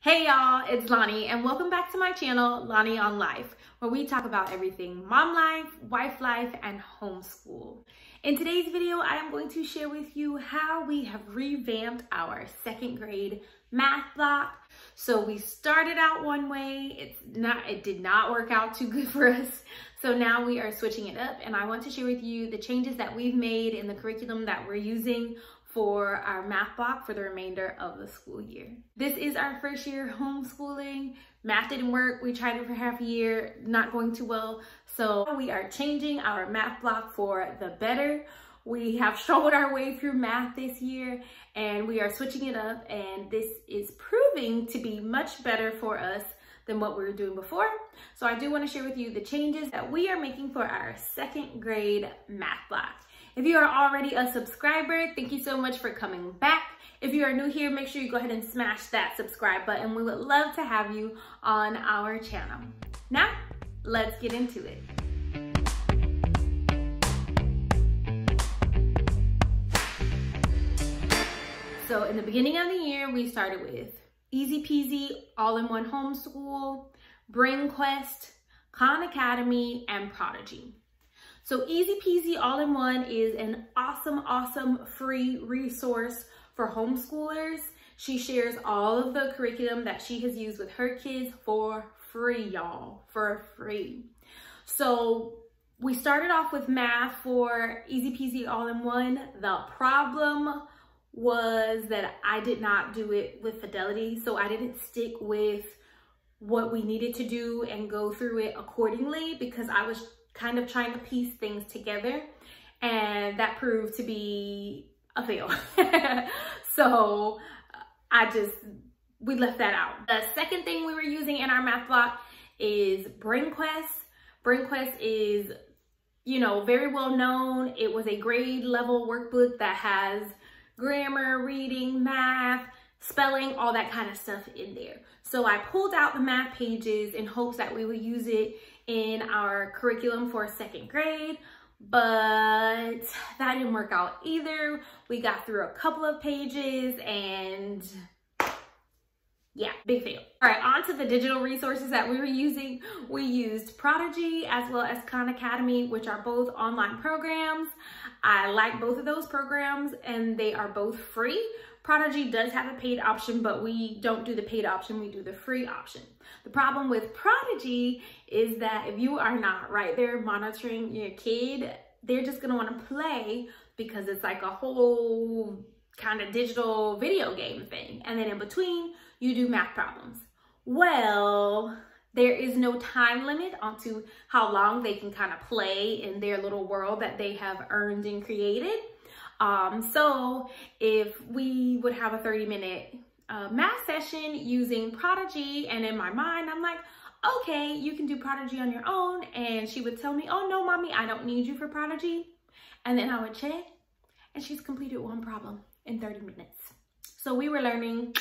Hey y'all, it's Lani and welcome back to my channel, Lani on Life, where we talk about everything mom life, wife life, and homeschool. In today's video, I am going to share with you how we have revamped our second grade math block. So we started out one way, it's not, it did not work out too good for us. So now we are switching it up and I want to share with you the changes that we've made in the curriculum that we're using for our math block for the remainder of the school year. This is our first year homeschooling. Math didn't work. We tried it for half a year, not going too well. So we are changing our math block for the better. We have struggled our way through math this year and we are switching it up and this is proving to be much better for us than what we were doing before. So I do want to share with you the changes that we are making for our second grade math block. If you are already a subscriber, thank you so much for coming back. If you are new here, make sure you go ahead and smash that subscribe button. We would love to have you on our channel. Now, let's get into it. So in the beginning of the year, we started with Easy Peasy, All-in-One Homeschool, Brain Quest, Khan Academy, and Prodigy. So Easy Peasy All-in-One is an awesome, awesome free resource for homeschoolers. She shares all of the curriculum that she has used with her kids for free, y'all, for free. So we started off with math for Easy Peasy All-in-One. The problem was that I did not do it with fidelity. So I didn't stick with what we needed to do and go through it accordingly because I was kind of trying to piece things together and that proved to be a fail. so I just, we left that out. The second thing we were using in our math block is BrainQuest. BrainQuest is, you know, very well known. It was a grade level workbook that has grammar, reading, math, spelling, all that kind of stuff in there. So I pulled out the math pages in hopes that we would use it in our curriculum for second grade, but that didn't work out either. We got through a couple of pages and yeah, big fail. All right, on to the digital resources that we were using. We used Prodigy as well as Khan Academy, which are both online programs. I like both of those programs and they are both free. Prodigy does have a paid option, but we don't do the paid option, we do the free option. The problem with Prodigy is that if you are not right there monitoring your kid, they're just gonna wanna play because it's like a whole kind of digital video game thing. And then in between, you do math problems. Well, there is no time limit onto how long they can kind of play in their little world that they have earned and created. Um, so if we would have a 30 minute uh, math session using Prodigy and in my mind, I'm like, okay, you can do Prodigy on your own. And she would tell me, oh no, mommy, I don't need you for Prodigy. And then I would check and she's completed one problem in 30 minutes. So we were learning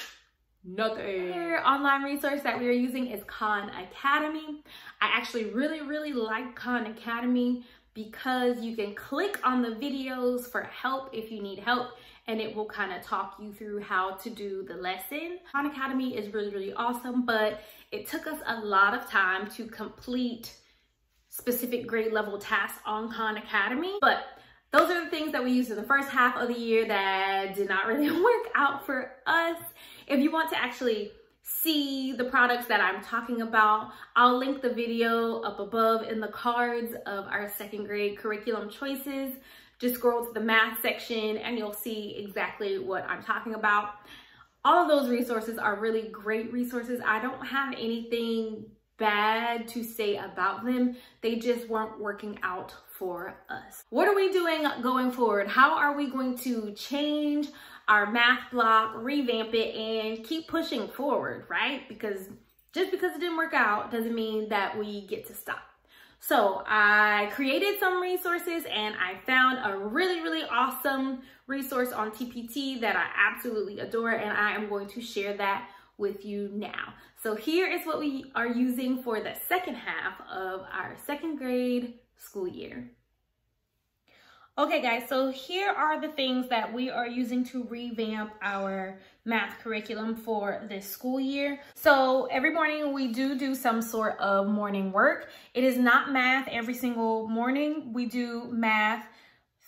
nothing. Another online resource that we are using is Khan Academy. I actually really, really like Khan Academy because you can click on the videos for help if you need help and it will kind of talk you through how to do the lesson. Khan Academy is really, really awesome, but it took us a lot of time to complete specific grade level tasks on Khan Academy. But those are the things that we used in the first half of the year that did not really work out for us. If you want to actually see the products that I'm talking about, I'll link the video up above in the cards of our second grade curriculum choices. Just scroll to the math section and you'll see exactly what I'm talking about. All of those resources are really great resources. I don't have anything bad to say about them. They just weren't working out for us. What are we doing going forward? How are we going to change our math block, revamp it, and keep pushing forward, right? Because just because it didn't work out doesn't mean that we get to stop. So I created some resources and I found a really, really awesome resource on TPT that I absolutely adore and I am going to share that with you now. So here is what we are using for the second half of our second grade school year. Okay guys, so here are the things that we are using to revamp our math curriculum for this school year. So every morning we do do some sort of morning work. It is not math every single morning. We do math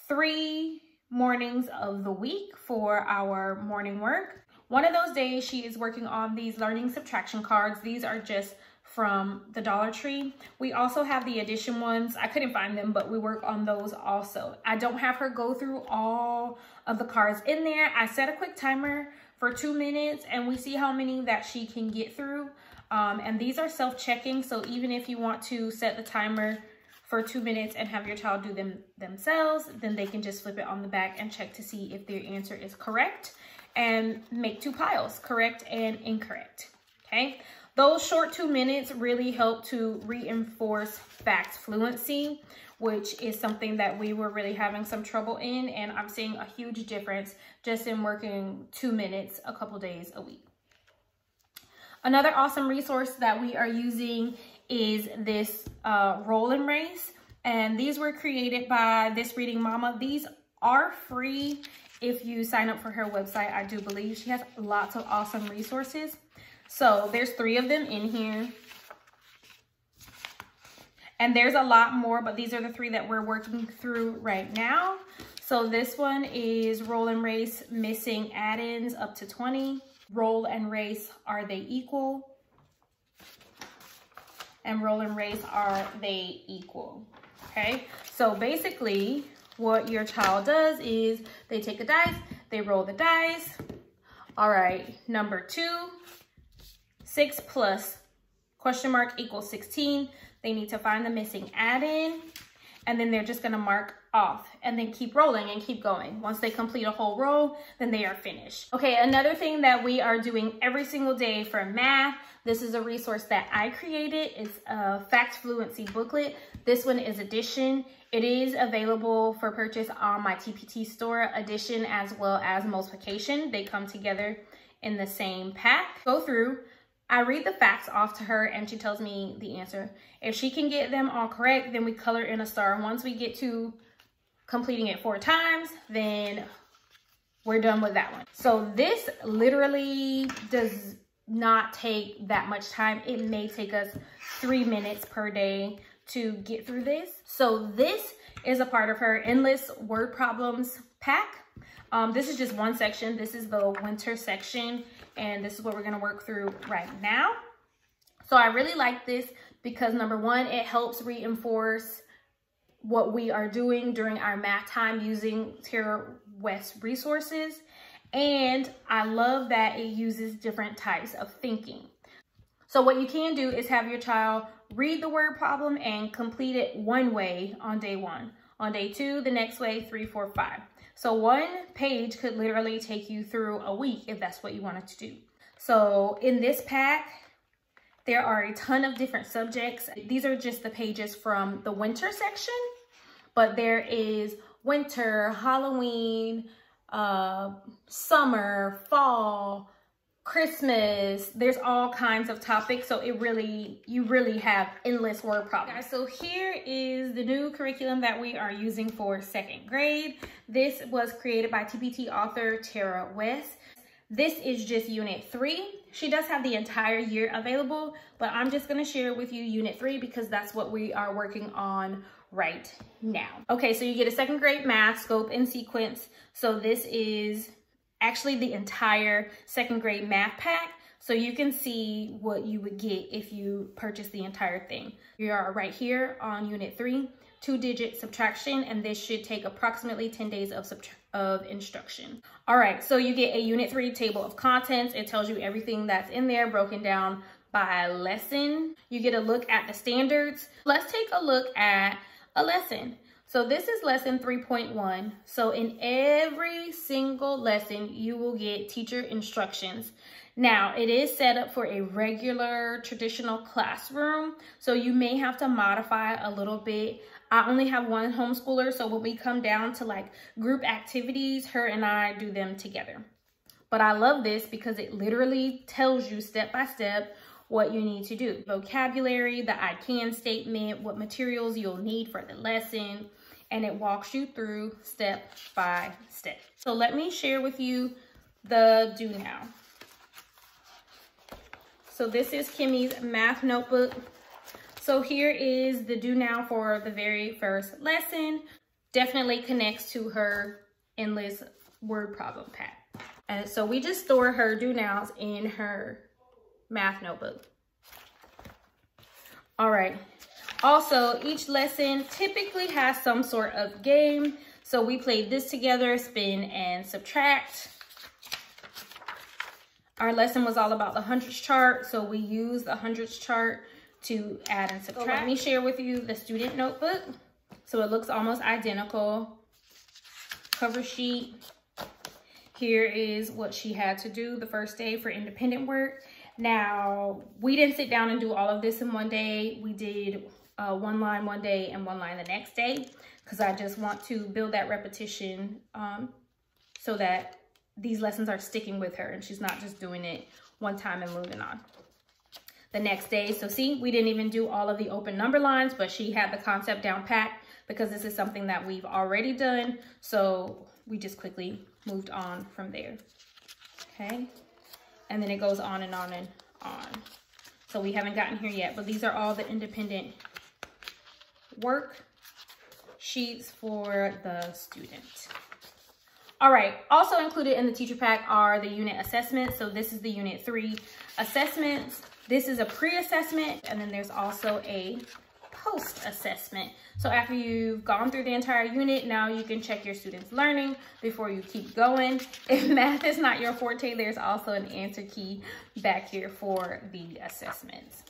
three mornings of the week for our morning work. One of those days she is working on these learning subtraction cards. These are just from the Dollar Tree. We also have the addition ones. I couldn't find them, but we work on those also. I don't have her go through all of the cards in there. I set a quick timer for two minutes and we see how many that she can get through. Um, and these are self-checking. So even if you want to set the timer for two minutes and have your child do them themselves, then they can just flip it on the back and check to see if their answer is correct and make two piles, correct and incorrect, okay? Those short two minutes really help to reinforce fact fluency, which is something that we were really having some trouble in. And I'm seeing a huge difference just in working two minutes a couple days a week. Another awesome resource that we are using is this uh, roll and race. And these were created by This Reading Mama. These are free if you sign up for her website, I do believe. She has lots of awesome resources. So there's three of them in here. And there's a lot more, but these are the three that we're working through right now. So this one is roll and race missing addends up to 20. Roll and race, are they equal? And roll and race, are they equal? Okay, so basically what your child does is they take a dice, they roll the dice. All right, number two, 6 plus question mark equals 16. They need to find the missing addend and then they're just gonna mark off and then keep rolling and keep going. Once they complete a whole row, then they are finished. Okay, another thing that we are doing every single day for math, this is a resource that I created. It's a fact fluency booklet. This one is addition. It is available for purchase on my TPT store, addition as well as multiplication. They come together in the same pack. Go through, I read the facts off to her and she tells me the answer. If she can get them all correct, then we color in a star. Once we get to completing it four times, then we're done with that one. So this literally does not take that much time. It may take us three minutes per day to get through this. So this is a part of her endless word problems pack. Um, this is just one section. This is the winter section and this is what we're gonna work through right now. So I really like this because number one, it helps reinforce what we are doing during our math time using Tara West resources. And I love that it uses different types of thinking. So what you can do is have your child read the word problem and complete it one way on day one. On day two, the next way, three, four, five. So one page could literally take you through a week if that's what you wanted to do. So in this pack, there are a ton of different subjects. These are just the pages from the winter section, but there is winter, Halloween, uh, summer, fall, Christmas, there's all kinds of topics. So it really, you really have endless word problems. Guys, so here is the new curriculum that we are using for second grade. This was created by TPT author Tara West. This is just unit three. She does have the entire year available, but I'm just gonna share with you unit three because that's what we are working on right now. Okay, so you get a second grade math scope and sequence. So this is actually the entire second grade math pack. So you can see what you would get if you purchase the entire thing. You are right here on unit three, two digit subtraction, and this should take approximately 10 days of, of instruction. All right, so you get a unit three table of contents. It tells you everything that's in there broken down by lesson. You get a look at the standards. Let's take a look at a lesson. So this is lesson 3.1. So in every single lesson, you will get teacher instructions. Now, it is set up for a regular traditional classroom, so you may have to modify a little bit. I only have one homeschooler, so when we come down to like group activities, her and I do them together. But I love this because it literally tells you step by step what you need to do. Vocabulary, the I can statement, what materials you'll need for the lesson, and it walks you through step by step. So let me share with you the do now. So this is Kimmy's math notebook. So here is the do now for the very first lesson. Definitely connects to her endless word problem pack. And so we just store her do nows in her math notebook. All right. Also, each lesson typically has some sort of game. So we played this together, spin and subtract. Our lesson was all about the hundreds chart. So we use the hundreds chart to add and subtract. So let me share with you the student notebook. So it looks almost identical. Cover sheet. Here is what she had to do the first day for independent work. Now, we didn't sit down and do all of this in one day. We did uh, one line one day and one line the next day because I just want to build that repetition um, so that these lessons are sticking with her and she's not just doing it one time and moving on. The next day, so see, we didn't even do all of the open number lines, but she had the concept down pat because this is something that we've already done. So we just quickly moved on from there, okay? And then it goes on and on and on. So we haven't gotten here yet, but these are all the independent work sheets for the student. All right, also included in the teacher pack are the unit assessments. So this is the unit three assessments. This is a pre-assessment, and then there's also a post-assessment. So after you've gone through the entire unit, now you can check your students' learning before you keep going. If math is not your forte, there's also an answer key back here for the assessments.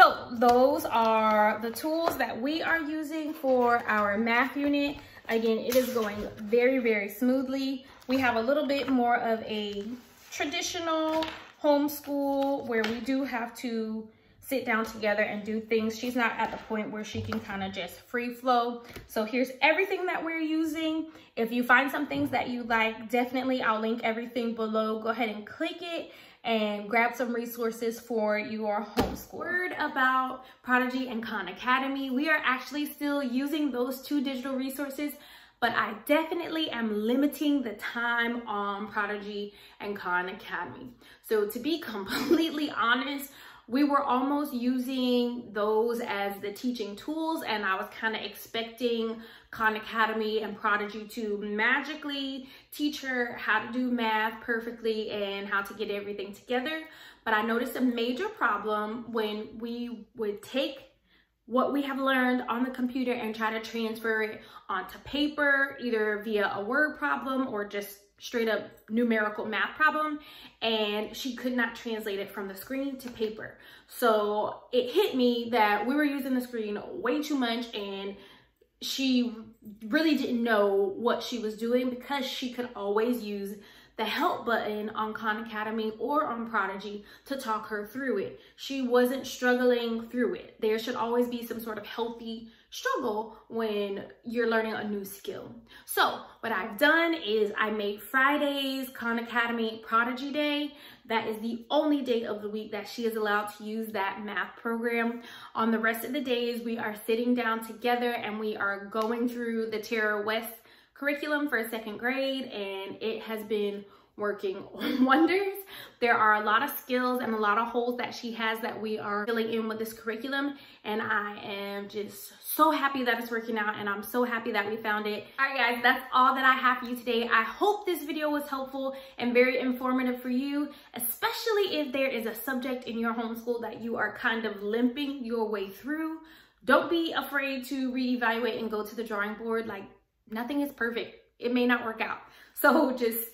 So those are the tools that we are using for our math unit. Again, it is going very, very smoothly. We have a little bit more of a traditional homeschool where we do have to sit down together and do things. She's not at the point where she can kind of just free flow. So here's everything that we're using. If you find some things that you like, definitely I'll link everything below. Go ahead and click it and grab some resources for your homeschool. Word about Prodigy and Khan Academy. We are actually still using those two digital resources but I definitely am limiting the time on Prodigy and Khan Academy. So to be completely honest, we were almost using those as the teaching tools and I was kind of expecting Khan Academy and Prodigy to magically teach her how to do math perfectly and how to get everything together. But I noticed a major problem when we would take what we have learned on the computer and try to transfer it onto paper, either via a word problem or just straight up numerical math problem and she could not translate it from the screen to paper. So it hit me that we were using the screen way too much and she really didn't know what she was doing because she could always use the help button on Khan Academy or on Prodigy to talk her through it. She wasn't struggling through it. There should always be some sort of healthy struggle when you're learning a new skill. So what I've done is I made Fridays Khan Academy Prodigy Day. That is the only day of the week that she is allowed to use that math program. On the rest of the days, we are sitting down together and we are going through the Tara West curriculum for second grade and it has been working wonders. There are a lot of skills and a lot of holes that she has that we are filling in with this curriculum and I am just so happy that it's working out and I'm so happy that we found it. All right guys, that's all that I have for you today. I hope this video was helpful and very informative for you, especially if there is a subject in your homeschool that you are kind of limping your way through. Don't be afraid to reevaluate and go to the drawing board. Like nothing is perfect. It may not work out. So just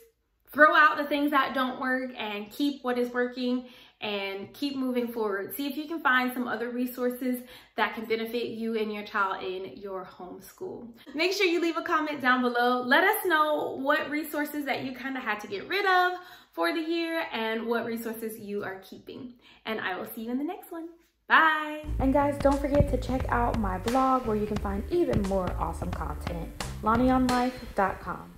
throw out the things that don't work and keep what is working and keep moving forward. See if you can find some other resources that can benefit you and your child in your homeschool. Make sure you leave a comment down below. Let us know what resources that you kind of had to get rid of for the year and what resources you are keeping. And I will see you in the next one. Bye. And guys, don't forget to check out my blog where you can find even more awesome content, lanionlife.com.